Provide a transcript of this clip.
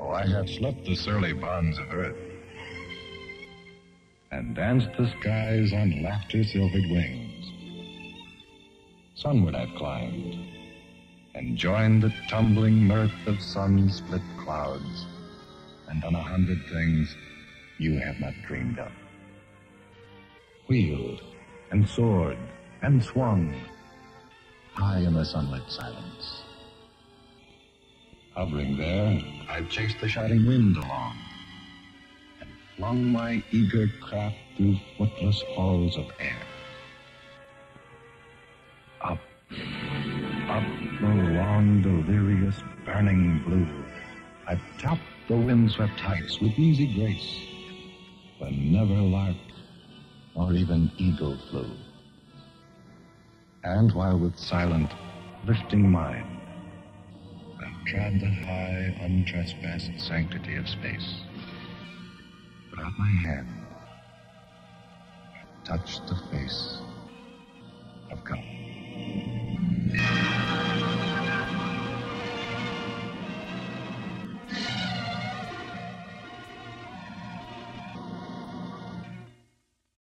Oh, I have slept the surly bonds of earth and danced the skies on laughter silvered wings. Sunward I've climbed and joined the tumbling mirth of sun split clouds and done a hundred things you have not dreamed of. Wheeled and soared and swung high in the sunlit silence. Hovering there, I've chased the shouting wind along and flung my eager craft through footless halls of air. Up, up the long, delirious, burning blue, I've topped the windswept heights with easy grace, where never lark or even eagle flew. And while with silent, lifting mind, trod the high, untrespassed sanctity of space. Put out my hand, touched the face of God.